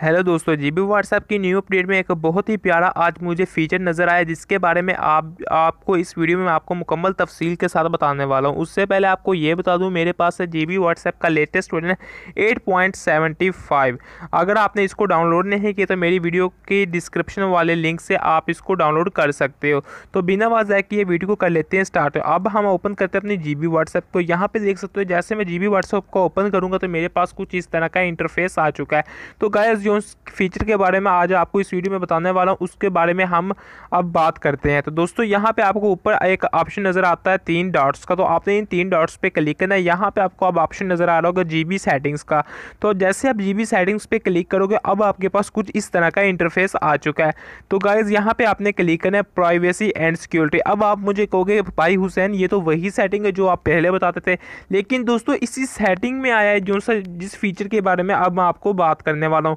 Hello दोस्तों, G B WhatsApp की new update में एक बहुत ही प्यारा आज मुझे फीचर नज़र आया, जिसके बारे में आप, आपको इस वीडियो में आपको मुकम्मल तफसील के साथ बताने वाला हूँ। उससे पहले आपको ये बता दूँ, मेरे पास है जी बी व्हाट्सएप का लेटेस्ट वर्जन है 8.75 अगर आपने इसको डाउनलोड नहीं किया तो मेरी वीडियो की डिस्क्रिप्शन वाले लिंक से आप इसको डाउनलोड कर सकते हो। तो बिना वजह की ये वीडियो को कर लेते हैं स्टार्ट अब हम ओपन करते हैं अपनी जी बी व्हाट्सएप को। यहाँ पर देख सकते हो, जैसे मैं जी बी व्हाट्सएप को ओपन करूँगा तो मेरे पास कुछ इस तरह का इंटरफेस आ चुका है। तो गाय जो फीचर के बारे में आज आपको इस वीडियो में बताने वाला हूँ, उसके बारे में हम अब बात करते हैं। तो दोस्तों, यहाँ पे आपको ऊपर एक ऑप्शन नज़र आता है तीन डॉट्स का। तो आपने इन तीन डॉट्स पे क्लिक करना है। यहाँ पे आपको अब ऑप्शन नज़र आ रहा होगा जीबी सेटिंग्स का। तो जैसे आप जीबी सेटिंग्स पर क्लिक करोगे, अब आपके पास कुछ इस तरह का इंटरफेस आ चुका है। तो गाइज़ यहाँ पर आपने क्लिक करना है प्राइवेसी एंड सिक्योरिटी अब आप मुझे कहोगे, भाई हुसैन, ये तो वही सेटिंग है जो आप पहले बताते थे। लेकिन दोस्तों, इसी सेटिंग में आया है जो सा, जिस फीचर के बारे में अब मैं आपको बात करने वाला हूँ।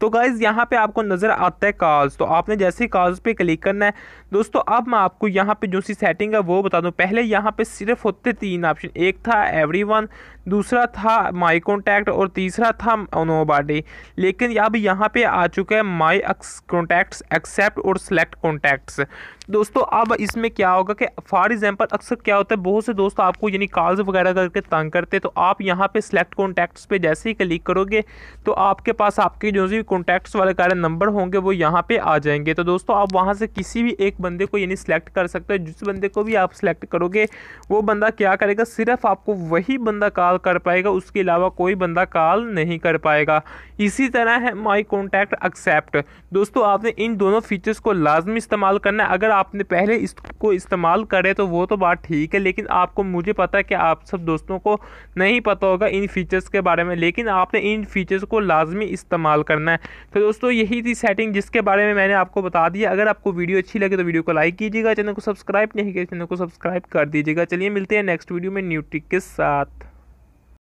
तो गाइज़ यहाँ पे आपको नज़र आता है कार्स तो आपने जैसे ही कार्स पे क्लिक करना है, दोस्तों, अब मैं आपको यहाँ पे जो सी सेटिंग है, वो बता दूँ। पहले यहाँ पे सिर्फ़ होते तीन ऑप्शन एक था एवरीवन दूसरा था माई कॉन्टैक्ट और तीसरा था नो बॉडी लेकिन अब यहाँ पे आ चुका है माई कॉन्टैक्ट्स एक्सेप्ट और सेलेक्ट कॉन्टैक्ट्स दोस्तों, अब इसमें क्या होगा कि फॉर एग्जांपल अक्सर क्या होता है, बहुत से दोस्त आपको यानी कॉल्स वगैरह करके तंग करते तो आप यहाँ पे सिलेक्ट कॉन्टैक्ट्स पे जैसे ही क्लिक करोगे तो आपके पास आपके जो भी कॉन्टैक्ट्स वाले कार्य नंबर होंगे, वो यहाँ पे आ जाएँगे। तो दोस्तों, आप वहाँ से किसी भी एक बंदे को यानी सिलेक्ट कर सकते हो। जिस बंदे को भी आप सिलेक्ट करोगे, वो बंदा क्या करेगा? सिर्फ़ आपको वही बंदा कॉल कर पाएगा, उसके अलावा कोई बंदा कॉल नहीं कर पाएगा। इसी तरह है माई कॉन्टैक्ट एक्सेप्ट दोस्तों, आपने इन दोनों फीचर्स को लाजमी इस्तेमाल करना है। अगर आपने पहले इसको इस्तेमाल करे तो वो तो बात ठीक है, लेकिन आपको मुझे पता है कि आप सब दोस्तों को नहीं पता होगा इन फीचर्स के बारे में। लेकिन आपने इन फीचर्स को लाजमी इस्तेमाल करना है। तो दोस्तों, यही थी सेटिंग जिसके बारे में मैंने आपको बता दिया। अगर आपको वीडियो अच्छी लगे तो वीडियो को लाइक कीजिएगा, चैनल को सब्सक्राइब नहीं किया, चैनल को सब्सक्राइब कर दीजिएगा। चलिए मिलते हैं नेक्स्ट वीडियो में न्यू ट्रिक के साथ।